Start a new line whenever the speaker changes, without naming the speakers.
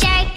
shark.